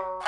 Oh.